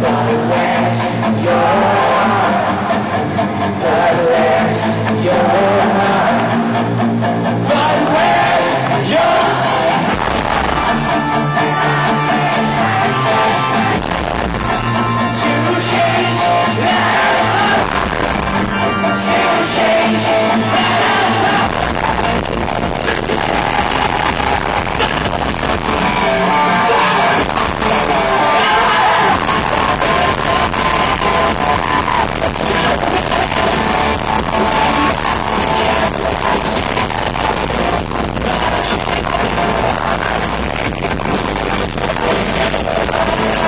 Bye.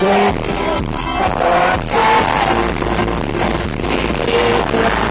Thank you.